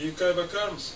İlkay bakar mısın?